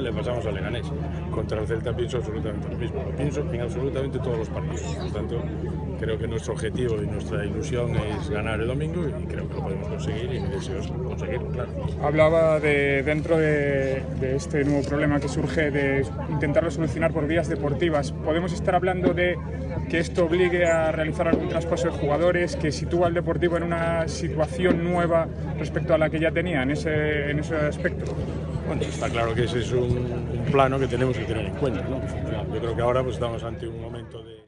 le pasamos a Leganés. Contra el Celta pienso absolutamente lo mismo. Lo pienso en absolutamente todos los partidos. Por lo tanto, creo que nuestro objetivo y nuestra ilusión es ganar el domingo y creo que lo podemos conseguir y mi deseo es conseguirlo, claro. Hablaba de dentro de, de este nuevo problema que surge de intentarlo solucionar por vías deportivas. ¿Podemos estar hablando de que esto obligue a realizar algún traspaso de jugadores, que sitúa al Deportivo en una situación nueva respecto a la que ya tenía en ese, en ese aspecto? Bueno, está claro que ese es un, un plano que tenemos que tener en cuenta. ¿no? Yo creo que ahora pues, estamos ante un momento de...